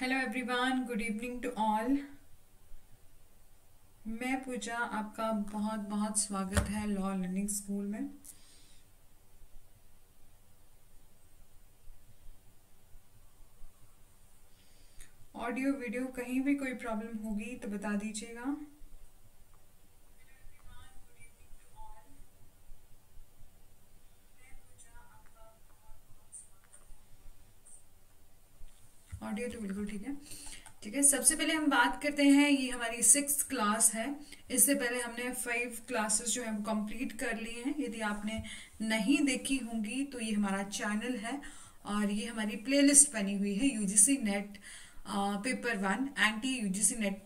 Hello everyone good evening to all मैं पूजा, आपका बहुत बहुत स्वागत है लॉ लर्निंग स्कूल में। ऑडियो वीडियो कहीं भी कोई प्रॉब्लम होगी तो बता दीजिएगा। ऑडियो तो बिल्कुल ठीक है। ठीक है, सबसे पहले हम बात करते हैं, ये हमारी सिक्स क्लास है। इससे पहले हमने फाइव क्लासेस जो है कंप्लीट कर लिए हैं। यदि आपने नहीं देखी होंगी तो ये हमारा चैनल है और ये हमारी प्लेलिस्ट बनी हुई है UGC NET paper one and UGC NET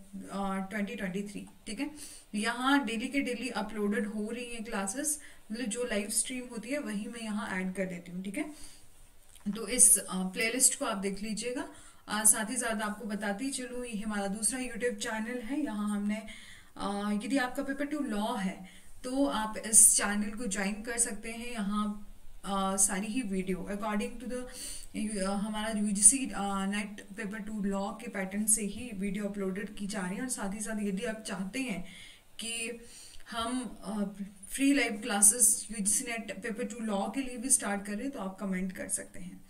twenty twenty three ठीक है? यहाँ डेली के डेली अपलोडेड हो रही हैं क्लासेस मतलब जो लाइव स्ट्रीम होती है, वही मैं यहाँ ऐड कर देती हूँ, ठीक है? तो इस प्लेलिस्ट को आप देख लीजिएगा। साथ ही साथ आपको बताती चलूँ, ये हमारा दूसरा यूट्यूब चैनल है, यहाँ हमने यदि आपका पेपर टू लॉ है तो आप इस चैनल को ज्वाइन कर सकते हैं। यहाँ सारी ही वीडियो अकॉर्डिंग टू द हमारा UGC NET paper two law के पैटर्न से ही वीडियो अपलोडेड की जा रही है। और साथ ही साथ यदि आप चाहते हैं कि हम free live classes UGC NET paper two law के लिए भी स्टार्ट करें तो आप कमेंट कर सकते हैं।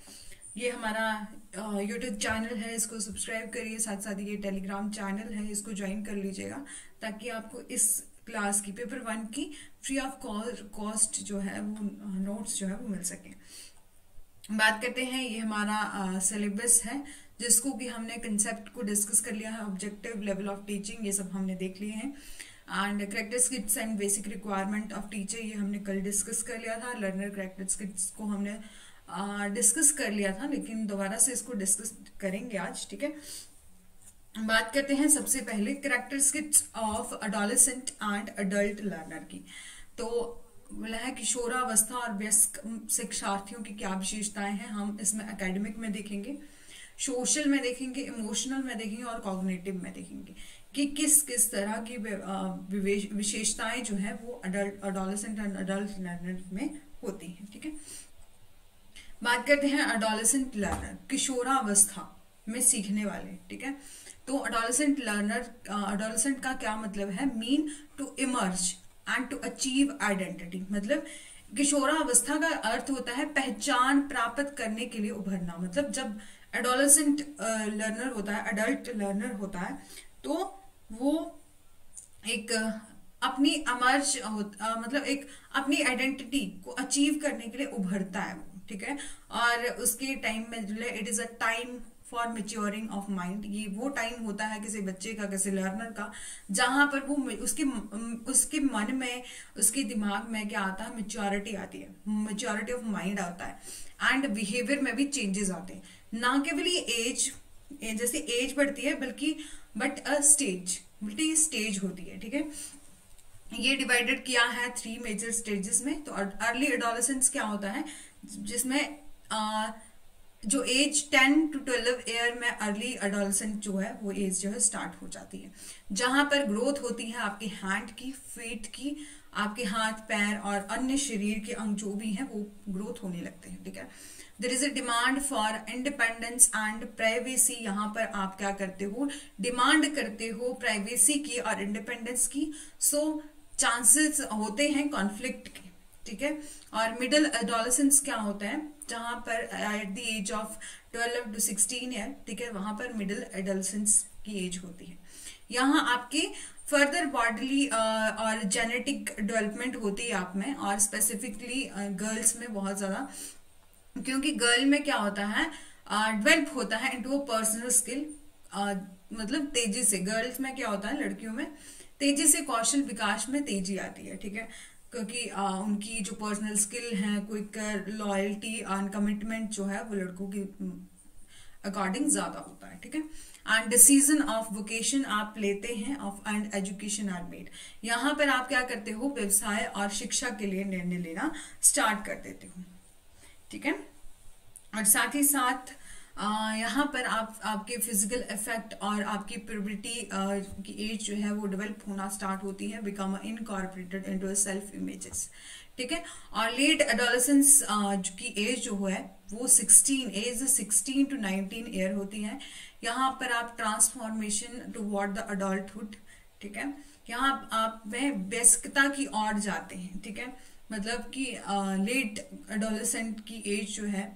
ये हमारा यूट्यूब चैनल है, इसको सब्सक्राइब करिए साथ साथ ये टेलीग्राम चैनल है, इसको ज्वाइन कर लीजिएगा, ताकि आपको इस क्लास की पेपर वन की फ्री ऑफ़ कॉस्ट जो है, वो नोट्स जो है, वो मिल सके। बात करते हैं, ये हमारा सिलेबस है, जिसको कि हमने कंसेप्ट को डिस्कस कर लिया है ऑब्जेक्टिव लेवल ऑफ़ टीचिंग ये सब हमने देख लिए हैं। And character skits and basic requirement of teacher ये हमने कल डिस्कस कर लिया था लर्नर करेक्टर स्किट्स को हमने डिस्कस कर लिया था, लेकिन दोबारा से इसको डिस्कस करेंगे आज, ठीक है? बात करते हैं सबसे पहले characteristics of adolescent and adult learner की। तो बोला है किशोरावस्था और व्यस्क शिक्षार्थियों की क्या विशेषताएँ हैं, हम इसमें एकेडमिक में देखेंगे सोशल में देखेंगे इमोशनल में देखेंगे और कॉग्नेटिव में देखेंगे कि किस किस तरह की विशेषताएँ जो है वो adult adolescent and adult learner में होती हैं, ठीक है? बात करते हैं अडोलेसेंट लर्नर किशोरावस्था में सीखने वाले, ठीक है? तो अडोलसेंट लर्नर अडोलसेंट का क्या मतलब है? Mean to emerge and to achieve identity मतलब किशोरावस्था का अर्थ होता है पहचान प्राप्त करने के लिए उभरना मतलब जब एडोलेसेंट लर्नर होता है अडल्ट लर्नर होता है तो वो एक अपनी अमर्ज मतलब एक अपनी आइडेंटिटी को अचीव करने के लिए उभरता है ठीक है? और उसके टाइम में जो it is a time for maturing of mind ये वो टाइम होता है किसी बच्चे का, किसी लर्नर का, जहाँ पर वो उसके उसके मन में, उसके दिमाग में क्या आता है? मेच्योरिटी आती है। मेच्योरिटी ऑफ़ माइंड आता है। एंड बिहेवियर में भी चेंजेस आते हैं। ना केवल ये एज जैसे एज बढ़ती है, बल्कि बट अ स्टेज बल्कि स्टेज होती है, ठीक है? ये डिवाइडेड किया है थ्री मेजर स्टेजेस में। तो अर्ली एडोलेसेंस क्या होता है? जिसमें जो एज 10 टू 12 ईयर में अर्ली अडोलसेंट जो है वो एज जो है स्टार्ट हो जाती है। जहाँ पर ग्रोथ होती है आपके हैंड की फीट की आपके हाथ पैर और अन्य शरीर के अंग जो भी हैं वो ग्रोथ होने लगते हैं ठीक है? There is a demand for independence and privacy यहाँ पर आप क्या करते हो? डिमांड करते हो प्राइवेसी की और इंडिपेंडेंस की। सो so, चांसेस होते हैं कॉन्फ्लिक्ट ठीक है? और मिडल एडोलेसेंस क्या होता है? जहाँ पर at the age of 12 to 16 year ठीक है? वहाँ पर मिडिल एडोलेसेंस की एज होती है। यहाँ आपकी फर्दर बॉडली और जेनेटिक डेवलपमेंट होती है आप में और स्पेसिफिकली गर्ल्स में बहुत ज़्यादा। क्योंकि गर्ल में क्या होता है? डेवलप uh, होता है इनटू पर्सनल स्किल मतलब तेज़ी से। गर्ल्स में क्या होता है? लड़कियों में तेज़ी से कौशल विकास में तेज़ी आती है ठीक है? क्योंकि आ, उनकी जो पर्सनल स्किल है क्विक लॉयल्टी एंड कमिटमेंट जो है वो लड़कों की अकॉर्डिंग ज़्यादा होता है ठीक है? एंड डिसीज़न ऑफ़ वोकेशन आप लेते हैं of and education are made यहाँ पर आप क्या करते हो? व्यवसाय और शिक्षा के लिए निर्णय लेना स्टार्ट कर देते हो ठीक है? और साथ ही साथ यहाँ पर आप, आपके फ़िज़िकल इफ़ेक्ट और आपकी प्रोबिलिटी की एज जो है वो डेवलप होना स्टार्ट होती है become incorporated into self images ठीक है? और लेट एडोलेसेंस की एज जो है, वो 16 एज 16 टू 19 ईयर होती है. यहाँ पर आप transformation to what the adulthood ठीक है? यहाँ आप में व्यस्कता की ओर जाते हैं, ठीक है? मतलब कि लेट एडोलेसेंट की एज जो है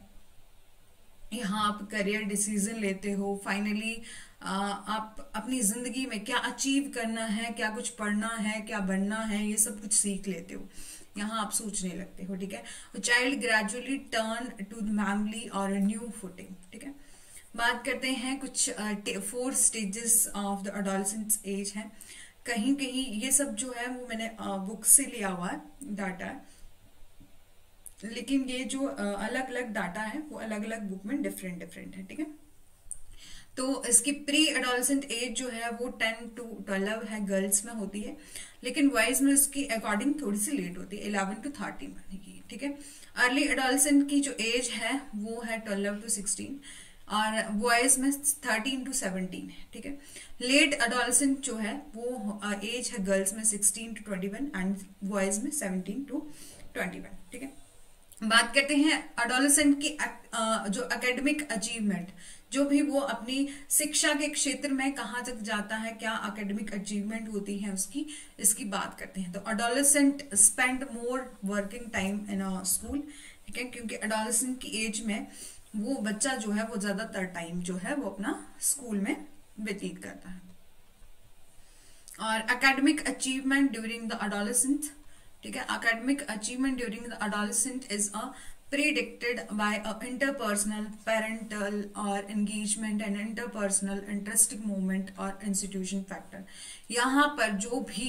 यहाँ आप करियर डिसीज़न लेते हो फाइनली आप अपनी ज़िंदगी में क्या अचीव करना है, क्या कुछ पढ़ना है, क्या बनना है, ये सब कुछ सीख लेते हो। यहाँ आप सोचने लगते हो, ठीक है? Child gradually turn to manly और न्यू फुटिंग ठीक है? बात करते हैं कुछ four stages of the adolescent age है। कहीं कहीं ये सब जो है, वो मैंने बुक से लिया हुआ है डाटा लेकिन ये जो अलग अलग डाटा है, वो अलग अलग बुक में डिफरेंट डिफरेंट है, ठीक है? तो इसकी प्री एडोलसेंट एज जो है, वो टेन टू ट्वेल्व है गर्ल्स में होती है। लेकिन बॉयज़ में उसकी अकॉर्डिंग थोड़ी सी लेट होती है इलेवन टू थर्टीन की, ठीक है? अर्ली एडोलसेंट की जो एज है, वो है ट्वेल्व टू सिक्सटीन और बॉयज़ में थर्टीन टू सेवनटीन है, ठीक है? लेट अडोलसेंट जो है, वो एज है गर्ल्स में sixteen to twenty one and boys में सेवनटीन टू ट्वेंटी वन ठीक है? बात करते हैं अडोलसेंट की जो एकेडमिक अचीवमेंट जो भी वो अपनी शिक्षा के क्षेत्र में कहाँ तक जाता है, क्या अकेडमिक अचीवमेंट होती है उसकी, इसकी बात करते हैं। तो adolescent spend more working time in school ठीक है? क्योंकि अडोलसेंट की एज में वो बच्चा जो है, वो ज़्यादातर टाइम जो है, वो अपना स्कूल में व्यतीत करता है। और academic achievement during the adolescent ठीक है? Academic achievement during the adolescent is a predicted by a interpersonal, parental or engagement and interpersonal interesting moment or institution factor. यहाँ पर जो भी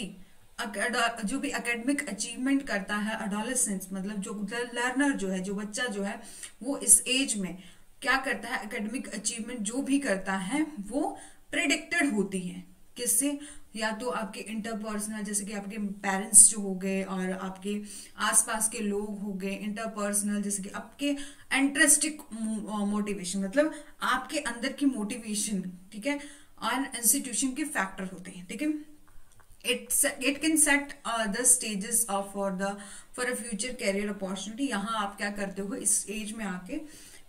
जो भी एकेडमिक अचीवमेंट करता है अडोलेसेंस मतलब जो लर्नर जो है, जो बच्चा जो है, वो इस एज में क्या करता है? एकेडमिक अचीवमेंट जो भी करता है, वो प्रिडिक्टेड होती है। किससे? या तो आपके इंटरपर्सनल जैसे कि आपके पेरेंट्स जो हो गए और आपके आसपास के लोग हो गए इंटरपर्सनल जैसे कि आपके इंटरेस्टिक मोटिवेशन मतलब आपके अंदर की मोटिवेशन ठीक है, और इंस्टीट्यूशन के फैक्टर होते हैं, ठीक है? It's it can set the stages of for the for a future career opportunity यहाँ आप क्या करते हो, इस एज में आके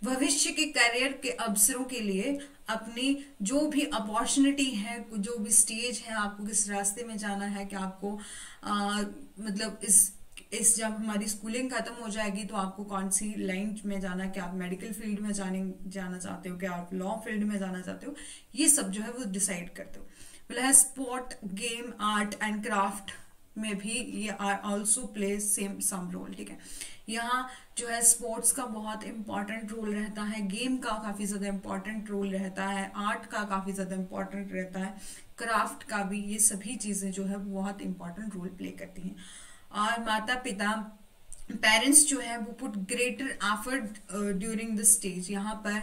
भविष्य के करियर के अवसरों के लिए अपनी जो भी अपॉर्चुनिटी है जो भी स्टेज है आपको किस रास्ते में जाना है कि आपको आ, मतलब इस इस जब हमारी स्कूलिंग खत्म हो जाएगी तो आपको कौन सी लाइन में जाना है? कि आप मेडिकल फ़ील्ड में जाने जाना चाहते हो? क्या आप लॉ फ़ील्ड में जाना चाहते हो? ये सब जो है वो डिसाइड करते हो। मतलब sport game art and craft में भी ये are also play same some role ठीक है? यहाँ जो है स्पोर्ट्स का बहुत इंपॉर्टेंट रोल रहता है गेम का काफ़ी ज़्यादा इंपॉर्टेंट रोल रहता है आर्ट का काफ़ी ज़्यादा इंपॉर्टेंट रहता है क्राफ्ट का भी ये सभी चीज़ें जो है बहुत इंपॉर्टेंट रोल प्ले करती हैं। और माता पिता पेरेंट्स जो है, वो put greater effort during the stage यहाँ पर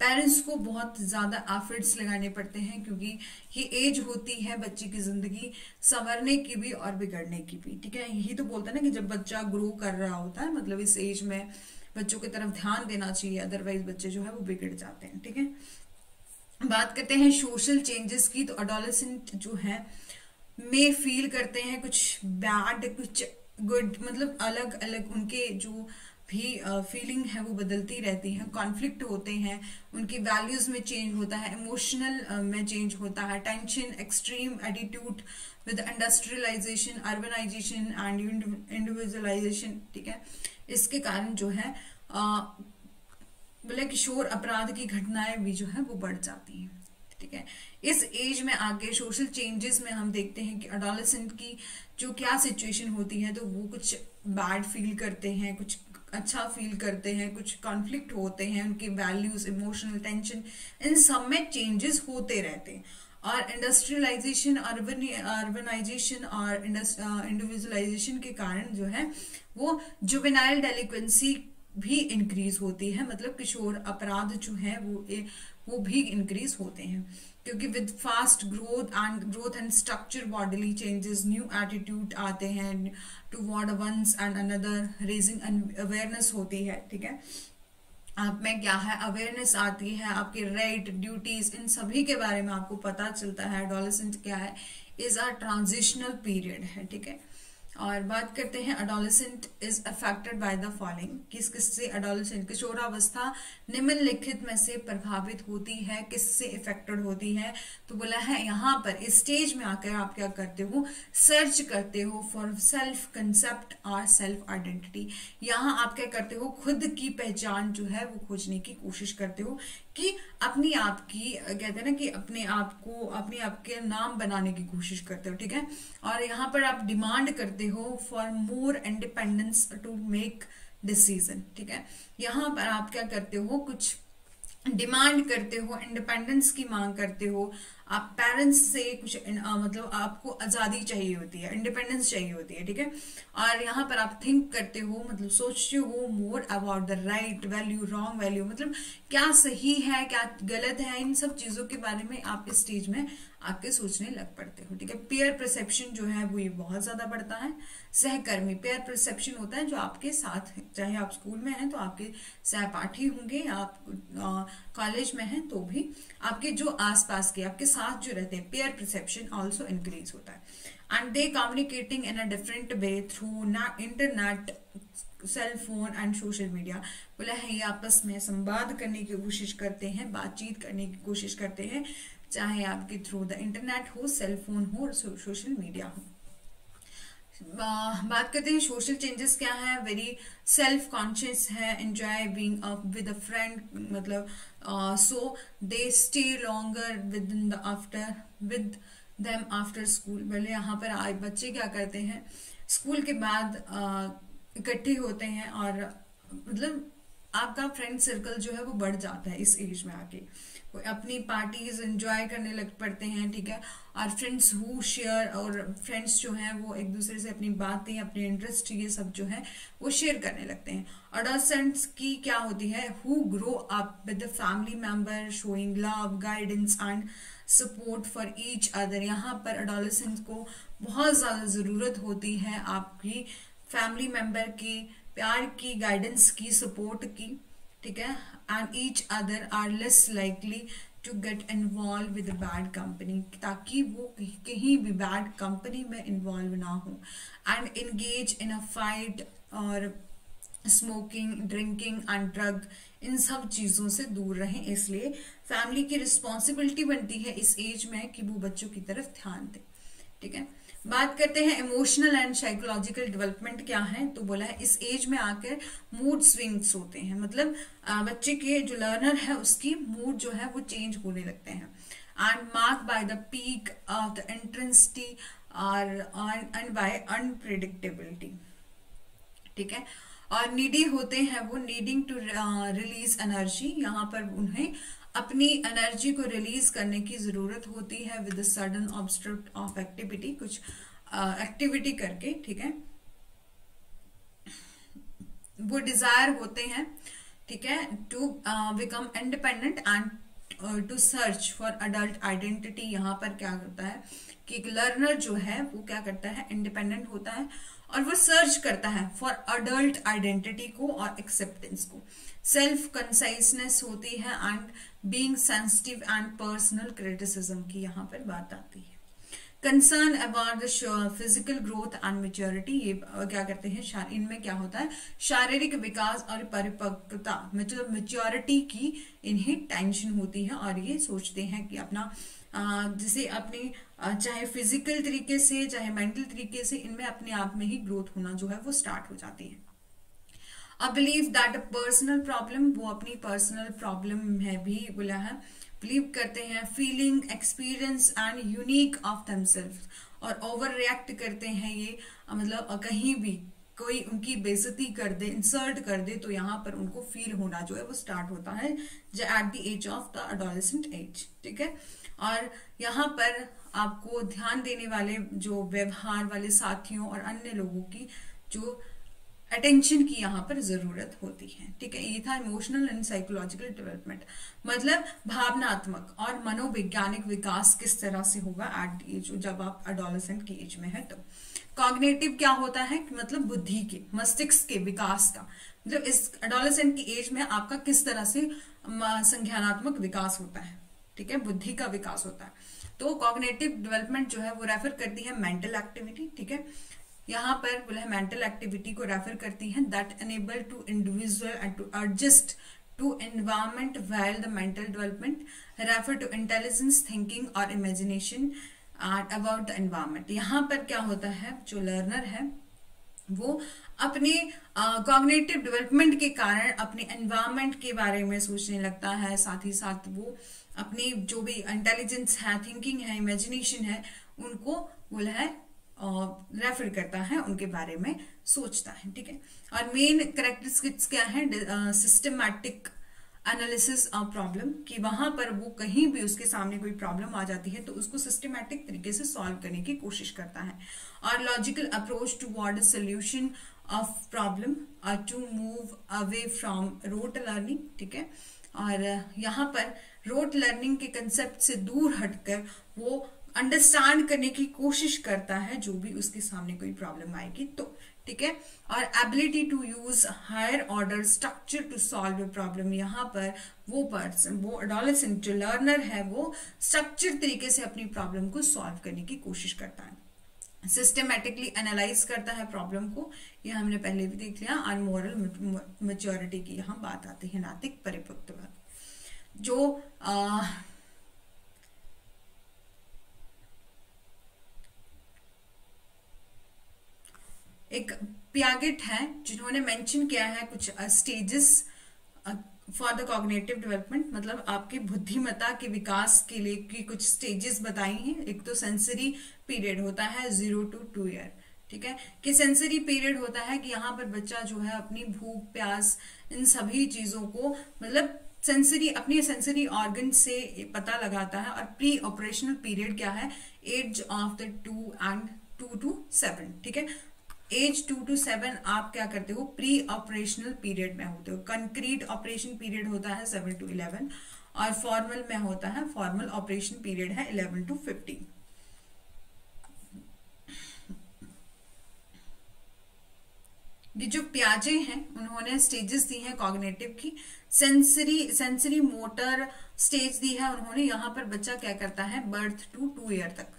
पेरेंट्स को बहुत ज़्यादा एफर्ट्स लगाने पड़ते हैं क्योंकि ये एज होती है बच्चे की ज़िंदगी संवरने की भी और बिगड़ने की भी, ठीक है? यही तो बोलते हैं ना कि जब बच्चा ग्रो कर रहा होता है मतलब इस एज में बच्चों की तरफ़ ध्यान देना चाहिए अदरवाइज़ बच्चे जो है वो बिगड़ जाते हैं, ठीक है? बात करते हैं सोशल चेंजेस की तो अडोलेसेंट जो है में फील करते हैं कुछ बैड कुछ गुड मतलब अलग अलग उनके जो भी फीलिंग है, वो बदलती रहती है कॉन्फ्लिक्ट होते हैं, उनकी वैल्यूज़ में चेंज होता है इमोशनल में चेंज होता है tension extreme attitude with industrialisation urbanisation and individualisation ठीक है? इसके कारण जो है बोले किशोर अपराध की घटनाएँ भी जो है, वो बढ़ जाती हैं, ठीक है? इस एज में आगे सोशल चेंजेस में हम देखते हैं कि अडोलसेंट की जो क्या सिचुएशन होती है तो वो कुछ बैड फील करते हैं, कुछ अच्छा फील करते हैं, कुछ कॉन्फ्लिक्ट होते हैं, उनकी वैल्यूज़ इमोशनल टेंशन इन सब में चेंजेस होते रहते हैं। और इंडस्ट्रियलाइजेशन अर्बन अर्बनाइजेशन और इंडिविजुअलाइजेशन के कारण जो है, वो जुबेनाइल डेलिक्वेंसी भी इंक्रीज होती है। मतलब किशोर अपराध जो है, वो वो भी इंक्रीज होते हैं। क्योंकि with fast growth and growth and structure bodily changes new attitude आते हैं toward ones and another raising awareness होती है, ठीक है? आप में क्या है? अवेयरनेस आती है, आपके राइट ड्यूटीज़ इन सभी के बारे में आपको पता चलता है एडोलेसेंट क्या है? इज़ अ ट्रांजिशनल पीरियड है, ठीक है? और बात करते हैं adolescent is affected by the following किस किस से अडोलिसेंट किशोरावस्था निम्नलिखित में से प्रभावित होती है किससे इफेक्टेड होती है? तो बोला है, यहाँ पर, इस स्टेज में आकर आप क्या करते हो? सर्च करते हो फॉर सेल्फ कंसेप्ट और सेल्फ आइडेंटिटी यहाँ आप क्या करते हो? खुद की पहचान जो है वो खोजने की कोशिश करते हो कि अपनी आप की कहते हैं ना कि अपने आप को, अपने आप के नाम बनाने की कोशिश करते हो, ठीक है? और यहाँ पर आप डिमांड करते हो for more independence to make decision ठीक है? यहाँ पर आप क्या करते हो कुछ डिमांड करते हो इंडिपेंडेंस की मांग करते हो आप पेरेंट्स से कुछ आ, मतलब आपको आज़ादी चाहिए होती है इंडिपेंडेंस चाहिए होती है ठीक है? और यहाँ पर आप थिंक करते हो मतलब सोचते हो more about the right value wrong value मतलब क्या सही है क्या गलत है इन सब चीज़ों के बारे में आप इस स्टेज में आके सोचने लग पड़ते हो, ठीक है? पेयर परसेप्शन जो है वो ये बहुत ज़्यादा बढ़ता है। सहकर्मी पेयर परसेप्शन होता है जो आपके साथ चाहे आप स्कूल में हैं तो आपके सहपाठी होंगे आप कॉलेज में हैं तो भी आपके जो आसपास के, आपके साथ जो रहते हैं पेयर परसेप्शन ऑल्सो इंक्रीज होता है। And they communicating in a different way through ना internet cell phone and social media बोला, है ये आपस में संवाद करने की कोशिश करते हैं, बातचीत करने की कोशिश करते हैं। चाहे आपके थ्रू द इंटरनेट हो सेल फ़ोन हो और सोशल मीडिया हो। बात करते हैं सोशल चेंजेस क्या है। वेरी सेल्फ कॉन्शियस है enjoy being with a friend मतलब so they stay longer with in the after with them after school पहले यहाँ पर आए बच्चे क्या करते हैं स्कूल के बाद इकट्ठे होते हैं और मतलब आपका फ्रेंड सर्कल जो है वो बढ़ जाता है इस एज में आके। अपनी पार्टीज़ एंजॉय करने लग पड़ते हैं, ठीक है? और फ्रेंड्स हु शेयर और फ्रेंड्स जो हैं वो एक दूसरे से अपनी बातें, अपने इंटरेस्ट ये सब जो है वो शेयर करने लगते हैं। अडोसेंट्स की क्या होती है? Who grow up with the family member showing love guidance and support for each other यहाँ पर अडोलेसेंट को बहुत ज़्यादा ज़रूरत होती है आपकी फैमिली मेंबर की प्यार की गाइडेंस की सपोर्ट की, ठीक है? And each other are less likely to get involve with bad company ताकि वो कहीं भी बैड कंपनी में इन्वॉल्व ना हो। And engage in a fight और स्मोकिंग ड्रिंकिंग एंड ड्रग इन सब चीज़ों से दूर रहें। इसलिए फैमिली की रिस्पॉन्सिबिलिटी बनती है इस एज में कि वो बच्चों की तरफ़ ध्यान दें, ठीक है? बात करते हैं इमोशनल एंड साइकोलॉजिकल डेवलपमेंट क्या है? तो बोला है, इस एज में आकर मूड स्विंग्स होते हैं। मतलब बच्चे के जो लर्नर है, उसकी मूड जो है, वो चेंज होने लगते हैं। And mark by the peak of the intensity and by unpredictability ठीक है? और नीडी होते हैं वो नीडिंग टू रिलीज़ एनर्जी यहाँ पर उन्हें अपनी एनर्जी को रिलीज़ करने की ज़रूरत होती है with sudden obstruct of activity कुछ एक्टिविटी uh, करके ठीक है? वो डिज़ायर होते हैं ठीक है? To become independent and to search for adult identity यहाँ पर क्या होता है? कि एक लर्नर जो है वो क्या करता है? इंडिपेंडेंट होता है और वो सर्च करता है फॉर अडल्ट आइडेंटिटी को और एक्सेप्टेंस को। सेल्फ कंसाइसनेस होती है and being sensitive and personal criticism की यहाँ पर बात आती है। Concern about physical growth and maturity ये क्या करते हैं इनमें क्या होता है? शारीरिक विकास और परिपक्वता मतलब मेच्योरिटी की इन्हें टेंशन होती है और ये सोचते हैं कि अपना जैसे अपनी चाहे फ़िज़िकल तरीके से, चाहे मेंटल तरीके से, इनमें अपने आप में ही ग्रोथ होना जो है वो स्टार्ट हो जाती है। I believe that a personal problem वो अपनी पर्सनल प्रॉब्लम में भी, बोला है। बिलीव करते हैं feeling experience and unique of themselves और ओवर रिएक्ट करते हैं ये। मतलब कहीं भी, कोई उनकी बेजती कर दे इंसर्ट कर दे तो यहाँ पर उनको फील होना जो है, वो स्टार्ट होता है at the age of the adolescent age ठीक है? और यहाँ पर आपको ध्यान देने वाले जो व्यवहार वाले साथियों और अन्य लोगों की, जो अटेंशन की यहाँ पर ज़रूरत होती है। ठीक है? ये था इमोशनल एंड साइकोलॉजिकल डेवलपमेंट मतलब भावनात्मक और मनोवैज्ञानिक विकास किस तरह से होगा एट एज जब आप अडोलसेंट की एज में है तो। कॉग्नेटिव क्या होता है? मतलब बुद्धि के, मस्तिष्क के विकास का। मतलब इस अडोलसेंट की एज में आपका किस तरह से संज्ञानात्मक विकास होता है? ठीक है? बुद्धि का विकास होता है। तो कॉग्नेटिव डेवलपमेंट जो है वो रेफर करती है मेंटल एक्टिविटी ठीक है? यहाँ पर है मेंटल एक्टिविटी को रेफर करती है that enable to individual and to adjust to environment while the mental development refer to intelligence thinking और इमेजिनेशन अबाउट द एनवायरमेंट यहाँ पर क्या होता है? जो लर्नर है, वो अपने कॉग्नेटिव डेवलपमेंट के कारण अपने एनवायरमेंट के बारे में सोचने लगता है। साथ ही साथ वो अपनी जो भी इंटेलिजेंस है थिंकिंग है इमेजिनेशन है, उनको बोला है रेफर करता है, उनके बारे में सोचता है, ठीक है? और मेन करेक्टरिस्टिक्स क्या है? सिस्टमैटिक एनालिसिस प्रॉब्लम कि वहाँ पर वो कहीं भी उसके सामने कोई प्रॉब्लम आ जाती है तो उसको सिस्टमैटिक तरीके से सॉल्व करने की कोशिश करता है। और logical approach toward solution of problem to move away from rote learning ठीक है? और यहाँ पर रोट लर्निंग के कंसेप्ट से दूर हटकर वो अंडरस्टैंड करने की कोशिश करता है जो भी उसके सामने कोई प्रॉब्लम आएगी तो ठीक है? और ability to use higher order structure to solve problem यहाँ पर वो पर्सन वो अडोलेसेंट जो लर्नर है वो स्ट्रक्चर तरीके से अपनी प्रॉब्लम को सॉल्व करने की कोशिश करता है। सिस्टमेटिकली एनालाइज करता है प्रॉब्लम को। ये हमने पहले भी देख लिया और मोरल मेच्योरिटी की यहाँ बात आती है नातिक परिपक्वता। जो आ, एक प्यागेट है, जिन्होंने मेंशन किया है कुछ stages for the cognitive development मतलब आपकी बुद्धिमत्ता के विकास के लिए की कुछ स्टेजेस बताई हैं। एक तो सेंसरी पीरियड होता है ज़ीरो टू टू ईयर ठीक है? कि सेंसरी पीरियड होता है कि यहाँ पर बच्चा जो है अपनी भूख, प्यास, इन सभी चीज़ों को मतलब सेंसरी अपनी सेंसरी ऑर्गन से पता लगाता है। और प्री ऑपरेशनल पीरियड क्या है? Age of the two and two to seven ठीक है? एज टू टू सेवन आप क्या करते हो? प्री ऑपरेशनल पीरियड में होते हो। कंक्रीट ऑपरेशन पीरियड होता है सेवन टू इलेवन और फॉर्मल में होता है फॉर्मल ऑपरेशन पीरियड है इलेवन टू फिफ्टीन ये जो प्याजे हैं, उन्होंने स्टेजेस दी हैं कॉग्नेटिव की। सेंसरी सेंसरी मोटर स्टेज दी है, उन्होंने यहाँ पर बच्चा क्या करता है? बर्थ टू टू ईयर तक,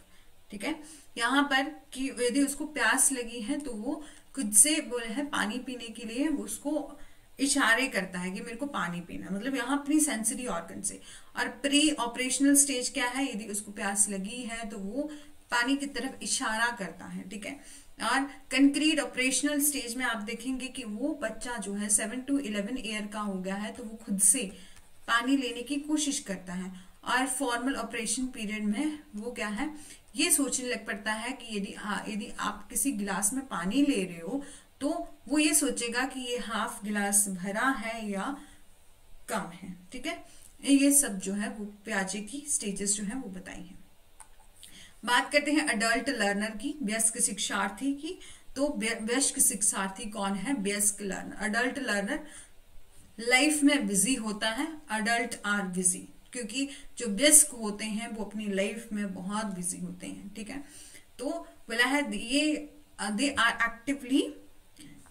ठीक है? यहाँ पर कि यदि उसको प्यास लगी है तो वो खुद से बोले है पानी पीने के लिए उसको इशारे करता है कि मेरे को पानी पीना मतलब यहाँ अपनी सेंसरी ऑर्गन से। और प्री ऑपरेशनल स्टेज क्या है? यदि उसको प्यास लगी है तो वो पानी की तरफ़ इशारा करता है, ठीक है? और कंक्रीट ऑपरेशनल स्टेज में आप देखेंगे कि वो बच्चा जो है सेवन टू इलेवन ईयर का हो गया है तो वो खुद से पानी लेने की कोशिश करता है। और फॉर्मल ऑपरेशन पीरियड में वो क्या है? ये सोचने लग पड़ता है कि यदि हाँ यदि आप किसी गिलास में पानी ले रहे हो तो वो ये सोचेगा कि ये हाफ़ गिलास भरा है या कम है, ठीक है? ये सब जो है वो प्याजे की स्टेजेस जो है वो बताई हैं। बात करते हैं अडल्ट लर्नर की, व्यस्क शिक्षार्थी की। तो व्यस्क शिक्षार्थी कौन है? व्यस्क लर्नर अडल्ट लर्नर लाइफ में बिज़ी होता है अडल्ट आर बिज़ी क्योंकि जो व्यस्क होते हैं, वो अपनी लाइफ में बहुत बिज़ी होते हैं, ठीक है? तो बोला है, ये they are actively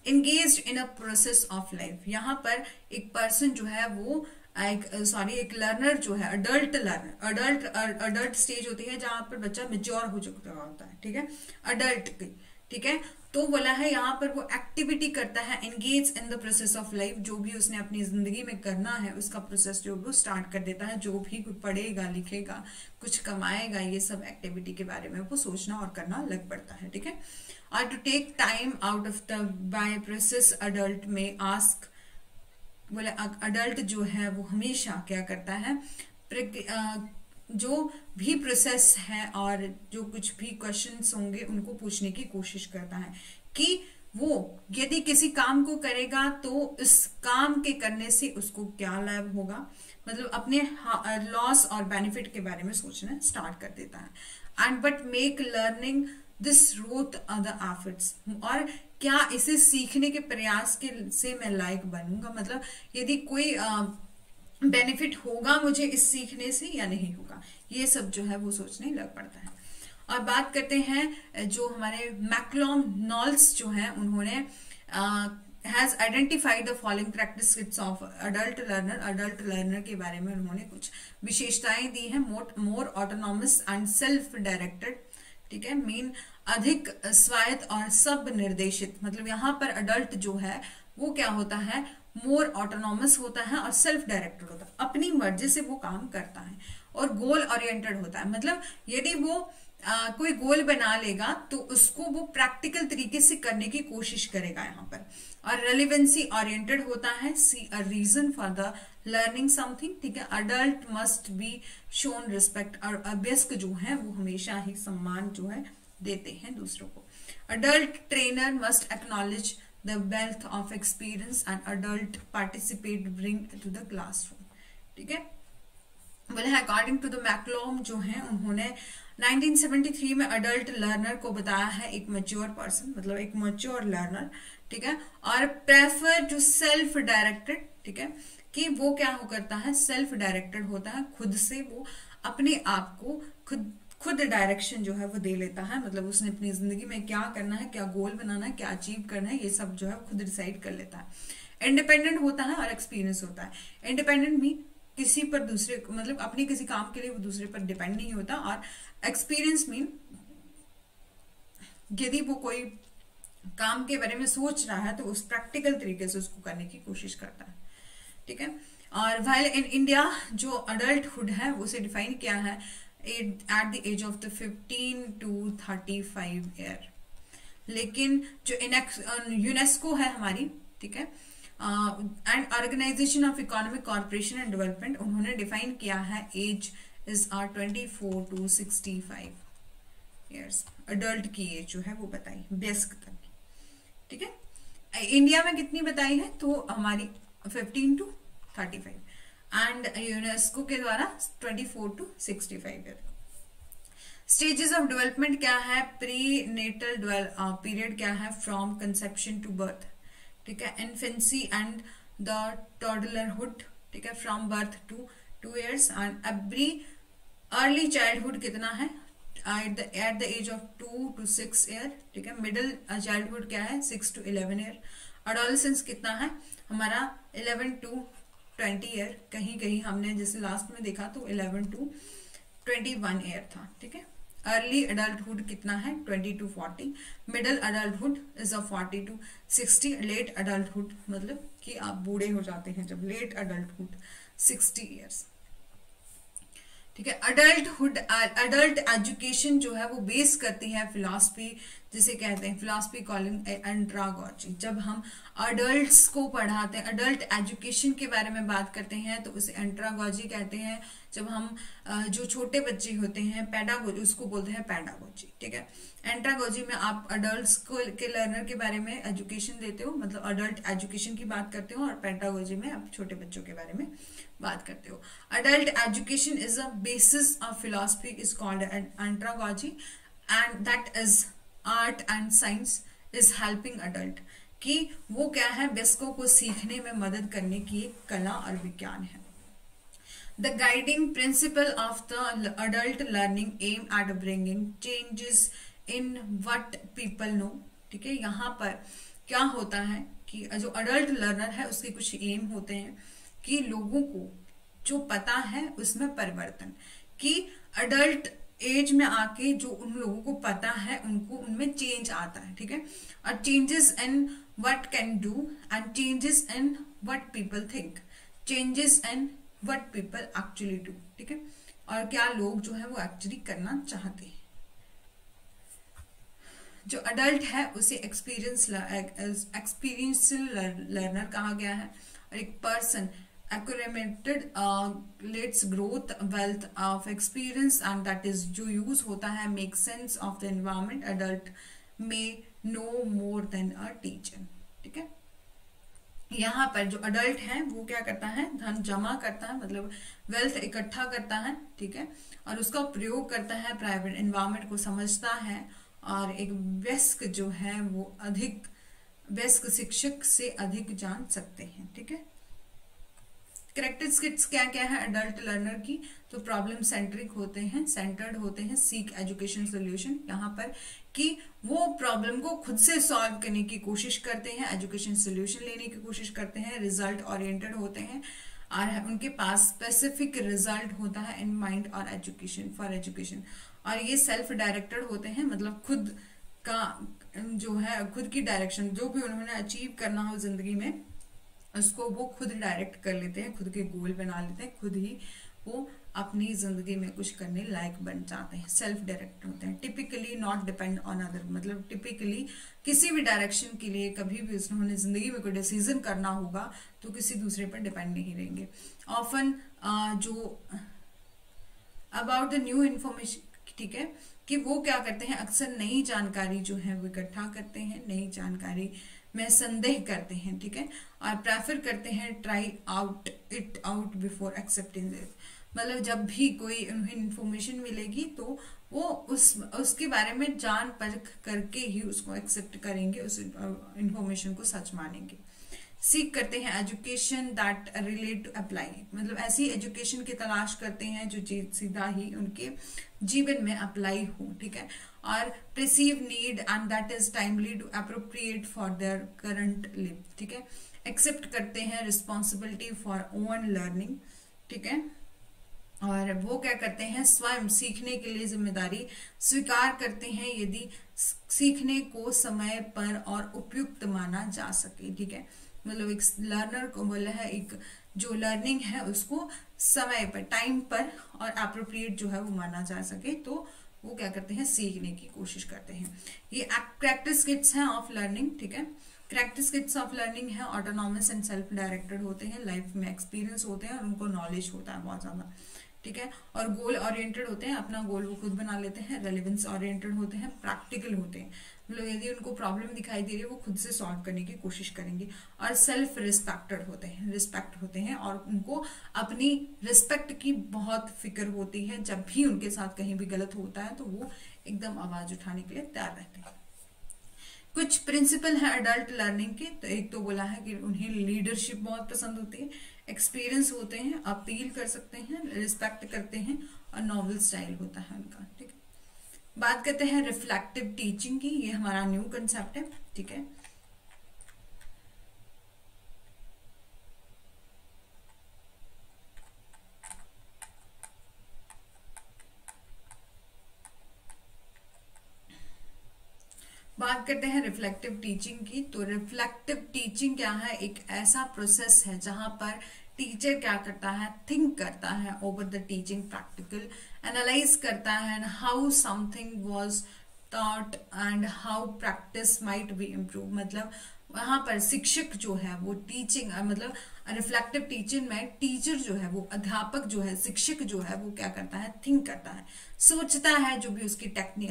engage in a process of life यहाँ पर एक पर्सन जो है, वो एक सॉरी एक लर्नर जो है adult learner adult adult stage होती है जहाँ पर बच्चा मेच्योर हो चुका होता है, ठीक है? अडल्ट ठीक है? तो बोला है, यहाँ पर वो एक्टिविटी करता है engage in the process of life जो भी उसने अपनी ज़िंदगी में करना है, उसका प्रोसेस जो वो स्टार्ट कर देता है, जो भी पढ़ेगा, लिखेगा, कुछ कमाएगा, ये सब एक्टिविटी के बारे में वो सोचना और करना लग पड़ता है, ठीक है? और to take time out of the by process adult में आस्क बोले अडल्ट जो है, वो हमेशा क्या करता है? जो भी प्रोसेस है और जो कुछ भी क्वेश्चंस होंगे, उनको पूछने की कोशिश करता है कि वो यदि किसी काम को करेगा तो इस काम के करने से उसको क्या लाभ होगा? मतलब अपने लॉस और बेनिफिट के बारे में सोचना स्टार्ट कर देता है। And but make learning this worth the efforts और क्या इसे सीखने के प्रयास के से मैं लायक बनूँगा? मतलब यदि कोई बेनिफिट होगा मुझे इस सीखने से या नहीं होगा? ये सब जो है वो सोचने लग पड़ता है। और बात करते हैं, जो हमारे मैक्लॉम नॉल्स जो हैं, उन्होंने has identified the following practice of adult learner adult learner के बारे में उन्होंने कुछ विशेषताएँ दी हैं more autonomous and self directed ठीक है? मेन अधिक स्वायत्त और सब निर्देशित मतलब यहाँ पर अडल्ट जो है, वो क्या होता है? मोर ऑटोनॉमस होता है और सेल्फ डायरेक्टेड होता है। अपनी मर्ज़ी से वो काम करता है। और गोल ओरिएंटेड होता है। मतलब यदि वो आ, कोई गोल बना लेगा तो उसको वो प्रैक्टिकल तरीके से करने की कोशिश करेगा यहाँ पर। और रेलिवेंसी ओरिएंटेड होता है। See a reason for the learning something ठीक है? Adult must be shown respect और अभ्यस्क जो है वो हमेशा ही सम्मान जो है देते हैं दूसरों को। Adult trainer must acknowledge the wealth of experience and adult participate bring to the classroom ठीक है? बोले अकॉर्डिंग टू द मैकलोम जो है, उन्होंने 1973 में अडल्ट लर्नर को बताया है, एक मच्योर पर्सन मतलब एक मच्योर लर्नर ठीक है? और प्रेफर टू सेल्फ डायरेक्टेड ठीक है? कि वो क्या हो करता है? सेल्फ डायरेक्टेड होता है, खुद से वो अपने आप को खुद खुद डायरेक्शन जो है, वो दे लेता है। मतलब उसने अपनी ज़िंदगी में क्या करना है, क्या गोल बनाना है, क्या अचीव करना है, ये सब जो है खुद डिसाइड कर लेता है। इंडिपेंडेंट होता है और एक्सपीरियंस होता है। इंडिपेंडेंट भी किसी पर दूसरे मतलब अपने किसी काम के लिए वो दूसरे पर डिपेंड नहीं होता। और एक्सपीरियंस मीन यदि वो कोई काम के बारे में सोच रहा है तो उस प्रैक्टिकल तरीके से उसको करने की कोशिश करता है। ठीक है? और वाइल इन इंडिया जो अडल्टहुड है, उसे डिफाइन किया है at the age of the fifteen to thirty five year लेकिन जो यूनेस्को है हमारी, ठीक है? And organisation of economic corporation and development उन्होंने डिफाइन किया है age is are twenty four to sixty five years adult की एज जो है वो बताई बेस्क तक ठीक है? इंडिया में कितनी बताई है? तो हमारी fifteen to thirty five and UNESCO के द्वारा twenty four to sixty five year stages of development क्या है? प्री नेटल पीरियड क्या है? फ्रॉम कंसेप्शन टू बर्थ ठीक है इन्फेंसी एंड द टॉडलरहुड ठीक है from birth to two years and every early childhood कितना है? At the age of two to six year ठीक है मिडिल चाइल्डहुड क्या है? Six to eleven year adolescence कितना है? हमारा इलेवन टू ट्वेंटी ईयर कहीं कहीं हमने जैसे लास्ट में देखा तो eleven to twenty one year था, ठीक है? अर्ली अडल्टहुड कितना है? Twenty to forty middle adulthood is a forty to sixty late adulthood मतलब कि आप बूढ़े हो जाते हैं जब लेट अडल्टहुड सिक्सटी ईयर्स ठीक है? अडल्टहुड अडल्ट एजुकेशन जो है वो बेस करती है फिलॉसफी जिसे कहते हैं फिलोसफी कॉलिंग एंट्रागोजी जब हम अडल्ट को पढ़ाते हैं अडल्ट एजुकेशन के बारे में बात करते हैं तो उसे एंट्रागोजी कहते हैं। जब हम जो छोटे बच्चे होते हैं पैडागोजी उसको बोलते हैं पैडागोजी ठीक है? एंट्रागोजी में आप अडल्ट को लर्नर के बारे में एजुकेशन देते हो मतलब अडल्ट एजुकेशन की बात करते हो और पेडागोजी में आप छोटे बच्चों के बारे में बात करते हो। Adult education is a basis of philosophy is called andragogy and that is art and science is helping adult कि वो क्या है वयस्कों को सीखने में मदद करने की एक कला और विज्ञान है। The guiding principle of the adult learning aim at bringing changes in what people know ठीक है? यहाँ पर क्या होता है कि जो अडल्ट लर्नर है, उसके कुछ एम होते हैं कि लोगों को जो पता है, उसमें परिवर्तन। कि अडल्ट एज में आके जो उन लोगों को पता है, उनको उनमें चेंज आता है। ठीक है? और changes in what can do and changes in what people think changes in what people actually do ठीक है? और क्या लोग जो है वो एक्चुअली करना चाहते हैं। जो अडल्ट है, उसे एक्सपीरियंस एक्सपीरियंस लर्नर कहा गया है। और एक person acted let's growth wealth of experience and that is जो यूज़ होता है make sense of the environment adult may know more than a teacher यहाँ पर जो अडल्ट है, वो क्या करता है, धन जमा करता है मतलब वेल्थ इकट्ठा करता है, ठीक है? और उसका प्रयोग करता है प्राइवेट इन्वायरमेंट को समझता है और एक व्यस्क जो है, वो अधिक, व्यस्क शिक्षक से अधिक जान सकते हैं, ठीक है? करेक्टरिस्टिक्स क्या क्या है अडल्ट लर्नर की? तो प्रॉब्लम सेंट्रिक होते हैं सेंटर्ड होते हैं सीक एजुकेशन सोल्यूशन यहाँ पर कि वो प्रॉब्लम को खुद से सॉल्व करने की कोशिश करते हैं एजुकेशन सोल्यूशन लेने की कोशिश करते हैं रिज़ल्ट ओरिएंटेड होते हैं और उनके पास स्पेसिफिक रिज़ल्ट होता है इन माइंड और एजुकेशन फॉर एजुकेशन और ये सेल्फ डायरेक्टेड होते हैं मतलब खुद का, जो है, खुद की डायरेक्शन जो भी उन्होंने अचीव करना हो ज़िंदगी में, उसको वो खुद डायरेक्ट कर लेते हैं, खुद के गोल बना लेते हैं, खुद ही वो अपनी ज़िंदगी में कुछ करने लायक बन जाते हैं सेल्फ डायरेक्ट होते हैं। Typically not depend on other मतलब टिपिकली किसी भी डायरेक्शन के लिए कभी भी उन्होंने ज़िंदगी में कोई डिसीज़न करना होगा तो किसी दूसरे पर डिपेंड नहीं रहेंगे। ऑफन जो अबाउट द न्यू इंफॉर्मेशन ठीक है, कि वो क्या करते हैं, अक्सर नई जानकारी जो है वो इकट्ठा करते हैं, नई जानकारी में संदेह करते हैं, ठीक है, और प्रेफर करते हैं try out it out before accepting it मतलब जब भी कोई उन्हें इंफॉर्मेशन मिलेगी तो वो उस, उसके बारे में जान परख करके ही उसको एक्सेप्ट करेंगे, उस इंफॉर्मेशन को सच मानेंगे। सीख करते हैं education that relate to apply मतलब ऐसी एजुकेशन की तलाश करते हैं जो सीधा ही उनके जीवन में अप्लाई हो, ठीक है? और perceive need and that is timely to appropriate for their current live ठीक है? एक्सेप्ट करते हैं रिस्पॉन्सिबिलिटी फॉर ओन लर्निंग ठीक है? और वो क्या करते हैं, स्वयं सीखने के लिए ज़िम्मेदारी स्वीकार करते हैं यदि सीखने को समय पर और उपयुक्त माना जा सके, ठीक है? मतलब एक लर्नर को बोला है, एक जो लर्निंग है उसको समय पर टाइम पर और अप्रोप्रिएट जो है वो माना जा सके तो वो क्या करते हैं, सीखने की कोशिश करते हैं। ये प्रैक्टिस किट्स हैं ऑफ़ लर्निंग ठीक है? प्रैक्टिस किट्स ऑफ़ लर्निंग है ऑटोनॉमस एंड सेल्फ डायरेक्टेड होते हैं लाइफ में एक्सपीरियंस होते हैं और उनको नॉलेज होता है बहुत ज़्यादा। ठीक है? और गोल ओरिएंटेड होते हैं, अपना गोल वो खुद बना लेते हैं रेलिवेंस ओरिएंटेड होते हैं प्रैक्टिकल होते हैं। मतलब यदि उनको प्रॉब्लम दिखाई दे रही है, वो खुद से सॉल्व करने की कोशिश करेंगे। और सेल्फ रिस्पेक्टेड होते हैं रिस्पेक्ट होते हैं और उनको अपनी रिस्पेक्ट की बहुत फ़िक्र होती है। जब भी उनके साथ कहीं भी गलत होता है तो वो एकदम आवाज़ उठाने के लिए तैयार रहते हैं। कुछ प्रिंसिपल है अडल्ट लर्निंग के तो एक तो बोला है कि उन्हें लीडरशिप बहुत पसंद होती है। एक्सपीरियंस होते हैं अपील कर सकते हैं रिस्पेक्ट करते हैं और नॉवल स्टाइल होता है उनका, ठीक है। बात करते हैं रिफ्लेक्टिव टीचिंग की, ये हमारा न्यू कंसेप्ट है, ठीक है। बात करते हैं रिफ्लेक्टिव टीचिंग की तो रिफ्लेक्टिव टीचिंग क्या है? एक ऐसा प्रोसेस है जहाँ पर टीचर क्या करता है? थिंक करता है over the teaching practical analyse करता है and how something was thought and how practice might be improve मतलब वहाँ पर शिक्षक जो है वो टीचिंग मतलब रिफ्लेक्टिव टीचिंग में टीचर जो है वो, अध्यापक जो है, शिक्षक जो है वो क्या करता है? थिंक करता है। सोचता है जो भी उसकी टेक्निक